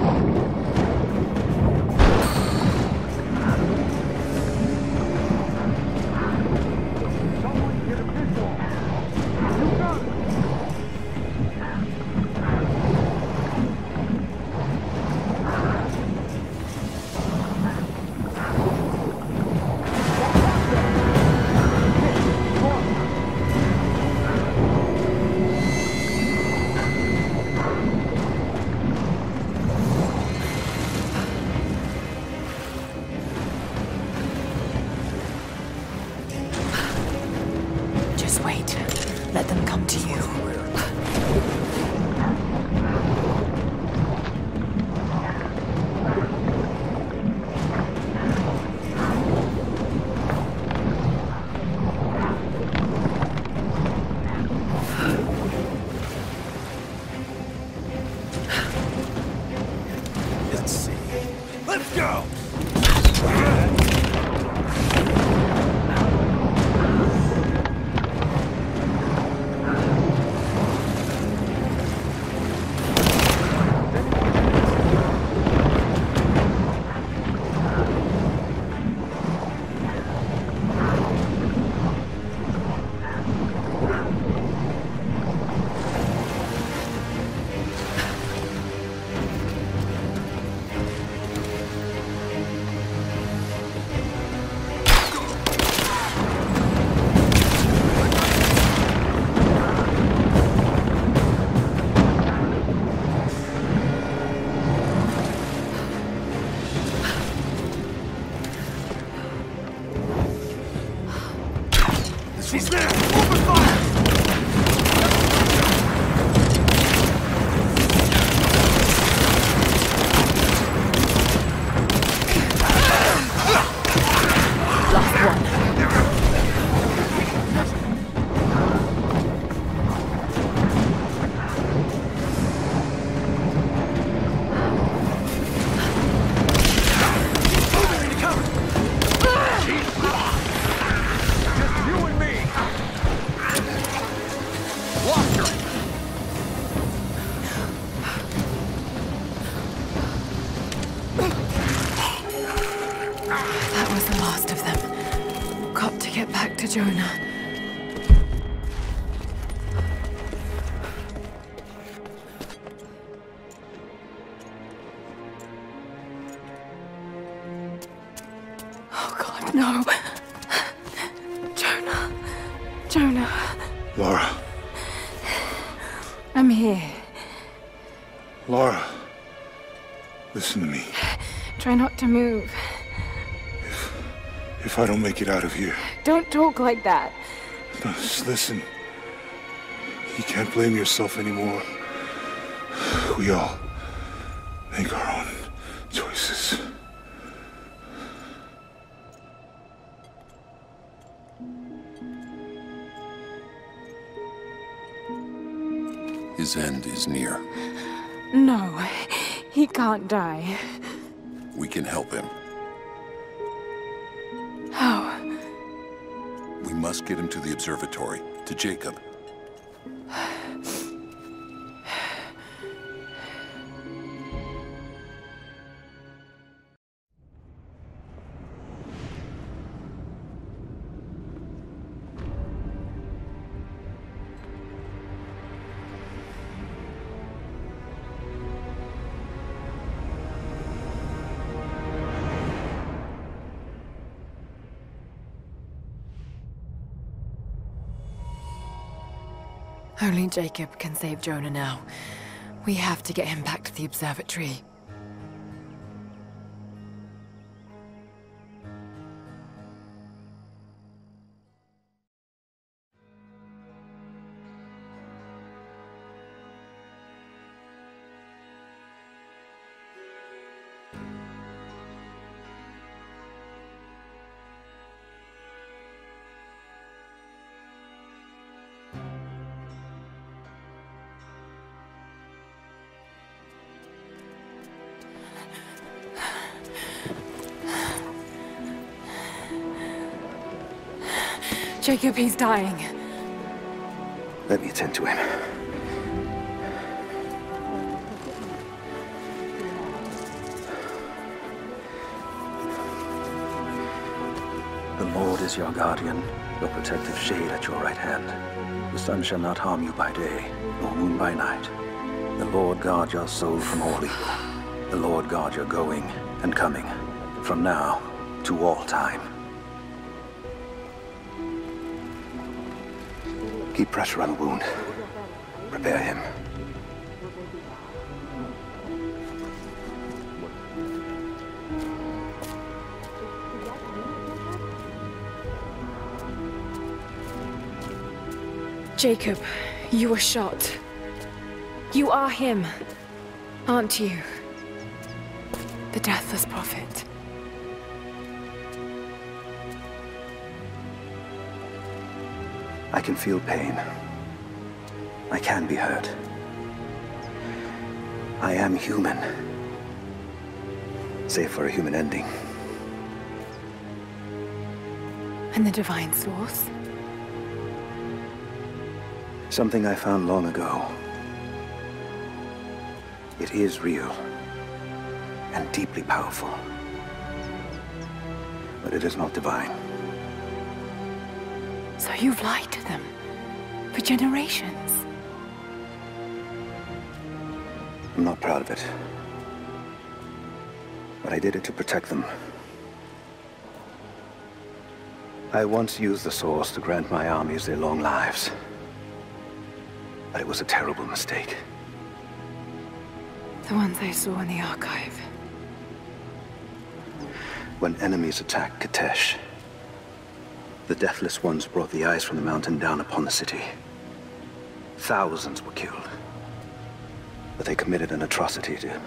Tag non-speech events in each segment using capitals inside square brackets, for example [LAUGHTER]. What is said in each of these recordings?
Just Let them come to you. She's there! Open fire! That was the last of them. Got to get back to Jonah. If I don't make it out of here, Don't talk like that. no, just listen. You can't blame yourself anymore. We all make our own choices. His end is near. No, he can't die. We can help him. Must get him to the observatory, to Jacob. Only Jacob can save Jonah now. We have to get him back to the observatory. Jacob, he's dying. Let me attend to him. The Lord is your guardian, your protective shade at your right hand. The sun shall not harm you by day, nor moon by night. The Lord guard your soul from all evil. The Lord guard your going and coming, from now to all time. Keep pressure on the wound. Prepare him. Jacob, you were shot. You are him, aren't you? The Deathless Prophet. Can feel pain. I can be hurt. I am human. Save for a human ending. And the Divine Source? Something I found long ago. It is real. And deeply powerful. But it is not divine. So you've lied to them. For generations. I'm not proud of it. But I did it to protect them. I once used the Source to grant my armies their long lives. But it was a terrible mistake. The ones I saw in the archive. When enemies attacked Kitezh, the Deathless Ones brought the ice from the mountain down upon the city. Thousands were killed. But they committed an atrocity to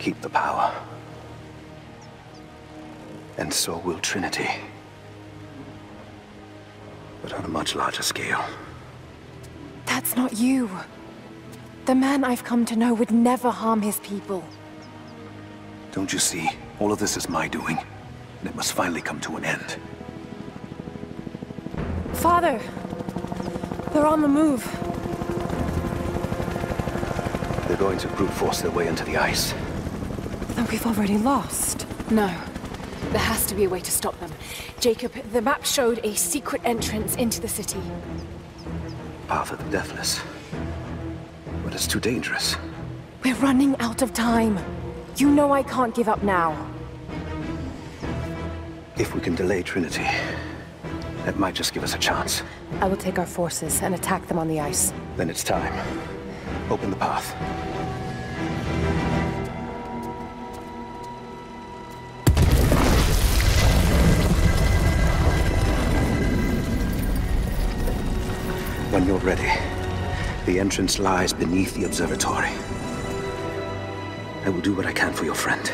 keep the power. And so will Trinity. But on a much larger scale. That's not you. The man I've come to know would never harm his people. Don't you see? All of this is my doing. And it must finally come to an end. Father! They're on the move. They're going to brute force their way into the ice. Then we've already lost. No. There has to be a way to stop them. Jacob, the map showed a secret entrance into the city. Path of the Deathless. But it's too dangerous. We're running out of time. You know I can't give up now. If we can delay Trinity, that might just give us a chance. I will take our forces and attack them on the ice. Then it's time. Open the path. When you're ready, the entrance lies beneath the observatory. I will do what I can for your friend.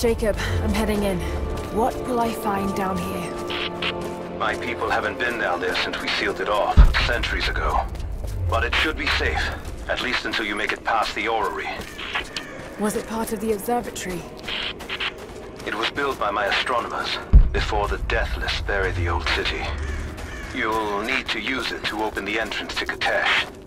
Jacob, I'm heading in. What will I find down here? My people haven't been down there since we sealed it off, centuries ago. But it should be safe, at least until you make it past the orrery. Was it part of the observatory? It was built by my astronomers, before the Deathless buried the old city. You'll need to use it to open the entrance to Kitezh.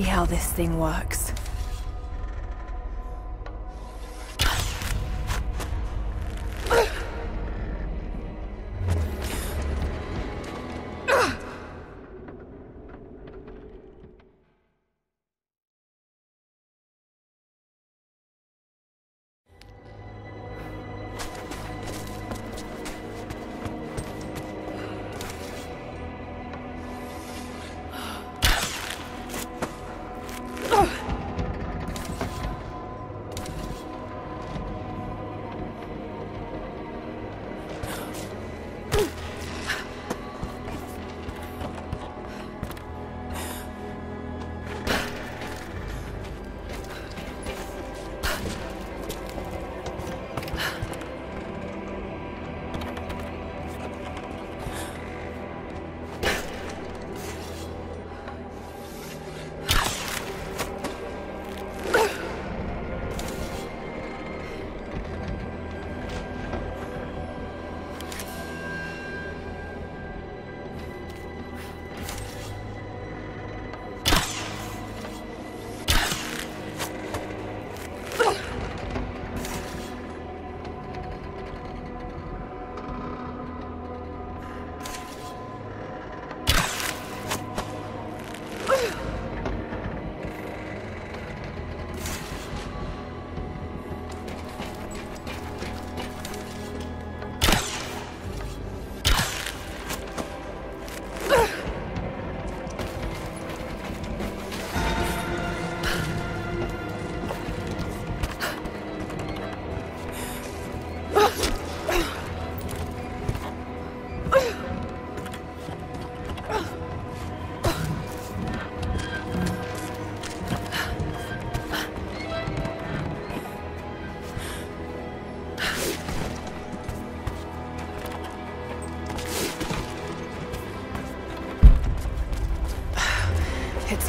See how this thing works.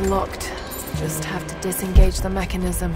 Locked. Just have to disengage the mechanism.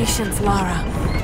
patience, Lara.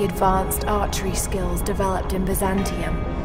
The advanced archery skills developed in Byzantium.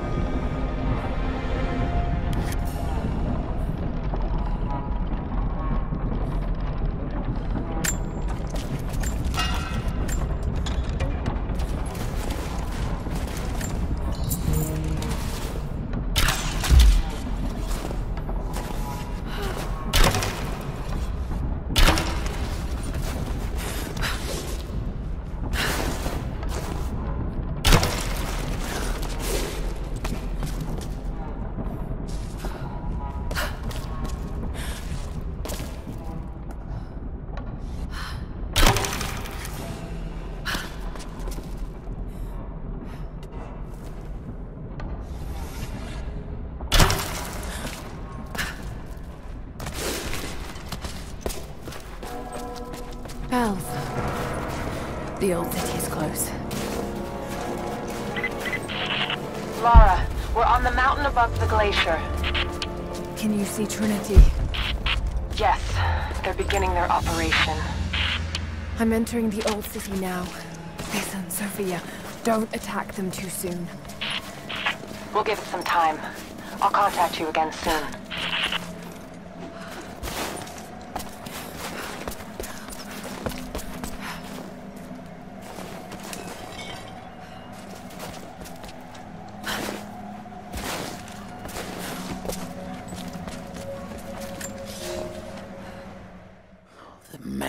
Bells. The old city is close. Lara, we're on the mountain above the glacier. Can you see Trinity? Yes, they're beginning their operation. I'm entering the old city now. Listen, Sophia, don't attack them too soon. We'll give it some time. I'll contact you again soon.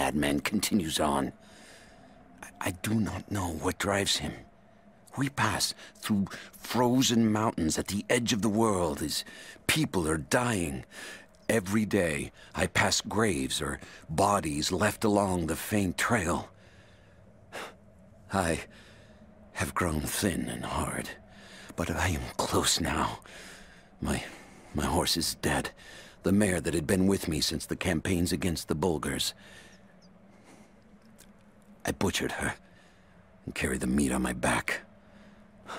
Madman continues on. I, I do not know what drives him. We pass through frozen mountains at the edge of the world as people are dying. Every day, I pass graves or bodies left along the faint trail. I have grown thin and hard, but I am close now. My, my horse is dead. The mare that had been with me since the campaigns against the Bulgars. I butchered her and carried the meat on my back. [SIGHS]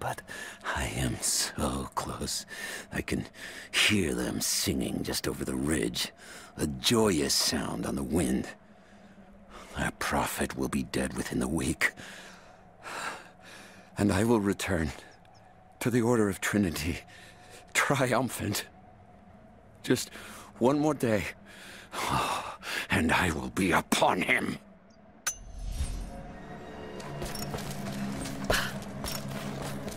But I am so close. I can hear them singing just over the ridge. A joyous sound on the wind. Our prophet will be dead within the week. [SIGHS] And I will return to the Order of Trinity, triumphant. Just one more day, [SIGHS] and I will be upon him.